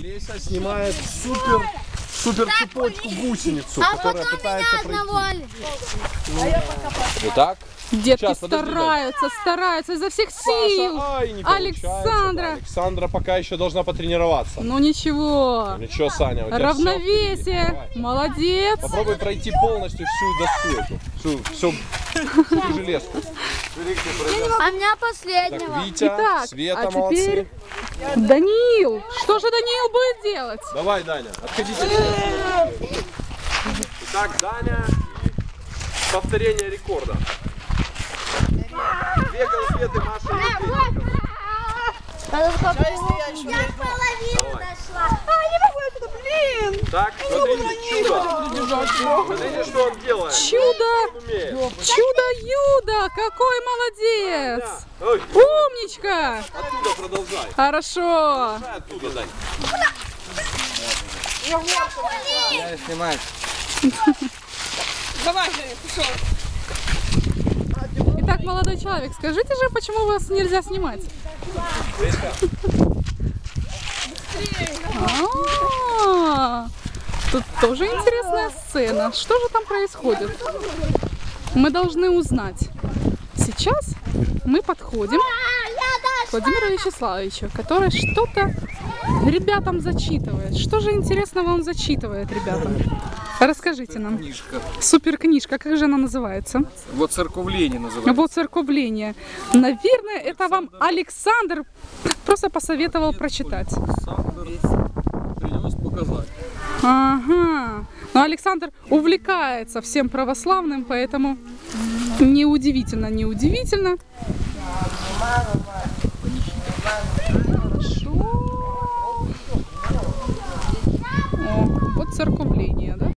Леся снимает супер, супер цепочку гусеницу, А которая пытается пройти. Итак, Детки Сейчас, подожди, стараются, стараются изо всех сил. Паша, ай, не Александра. да. Александра пока еще должна потренироваться. Ну ничего. Ничего, Саня, у тебя Равновесие. Давай. Молодец. Попробуй пройти полностью всю доску эту, всю, всю, всю железку. А меня Так, последнего. Витя, Итак, Света, а молодцы. теперь Даниил. Что же Даниил будет делать? Давай, Даня, отходите. Итак, Даня повторение рекорда. Две конфеты Маша и Петя. Я половину дошла. Так, смотрите, чудо. Смотрите, что он делает. Чудо. Чудо-юдо. Какой молодец. Умничка. оттуда продолжай. Хорошо. Давай Оттуда, Дань. Итак, молодой человек, скажите же, почему вас нельзя снимать? А, Тут тоже интересная сцена. Что же там происходит? Мы должны узнать. Сейчас мы подходим к Владимиру Вячеславовичу, который что-то ребятам зачитывает. Что же интересного он зачитывает ребятам? Расскажите нам. Книжка. Супер книжка, как же она называется? Вот церковление называется. Вот церковление. Наверное, это вам Александр просто посоветовал прочитать. Александр принес показать. Ага. Но Александр увлекается всем православным, поэтому неудивительно, неудивительно. Хорошо. О, вот церковление, да?